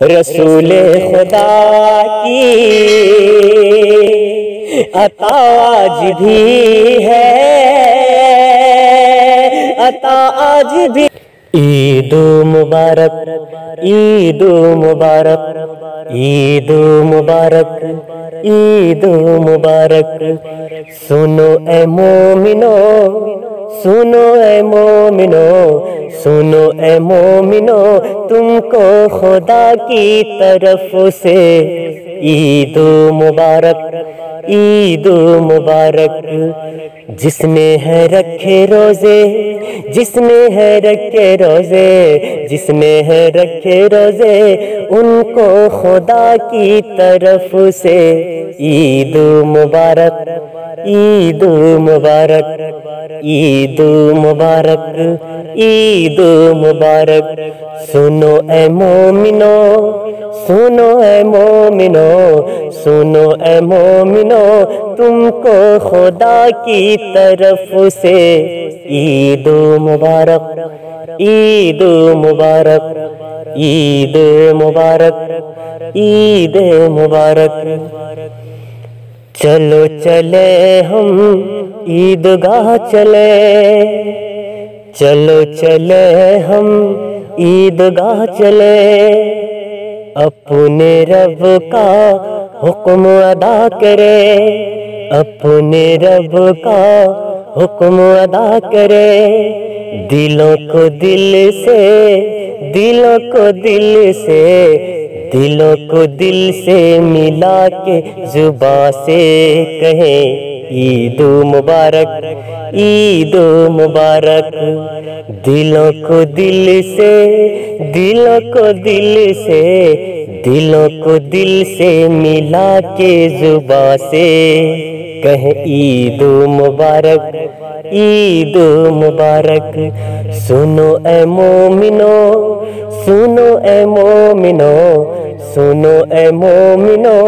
رسول خدا کی عطا آج بھی ہے، عطا آج بھی۔ عید مبارک عید مبارک عید مبارک عید مبارک۔ سنو اے مومنو سنو اے مومنو، سنو اے مومنو، تم کو خدا کی طرف سے عید مبارک عید مبارک، جس نے ہے رکھے روزے، جس نے ہے رکھے روزے، جس نے ہے رکھے روزے، ان کو خدا کی طرف سے عید مبارک عید مبارک۔ عید مبارک عید مبارک، سنو اے مومنو، سنو اے مومنو، سنو اے مومنو، تم کو خدا کی طرف سے عید مبارک عید مبارک عید مبارک عید مبارک۔ چلو چلے ہم عید گاہ چلے۔ چلو چلے ہم عید گاہ چلے۔ اپنے رب کا حکم ادا کرے۔ اپنے رب کا حکم ادا کرے۔ دلوں کو دل سے، دلوں کو دل سے، دلوں کو دل سے ملا کے زبا سے کہیں عید مبارک عید مبارک، دلوں کو دل سے، دلوں کو دل سے، دلوں کو دل سے ملا کے زبا سے۔ کہیں عید مبارک عید مبارک، سنو اے مومنو، سنو اے مومنو سنو اے مومنو،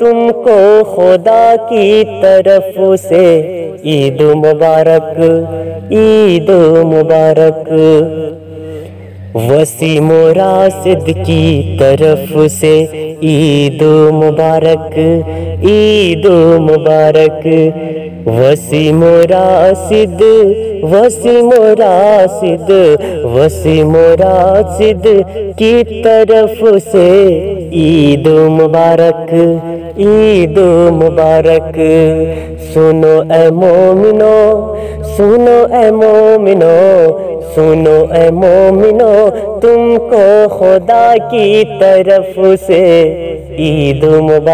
تم کو خدا کی طرف سے عید مبارک عید مبارک۔ وسیم و راسد کی طرف سے عید مبارک عید مبارک۔ وسیم و راسد وسیم و راسد وسیم و راسد کی طرف سے عید مبارک عید مبارک۔ سنو اے مومنو، سنو اے مومنو، سنو اے مومنو، تم کو خدا کی طرف سے عید مبارک۔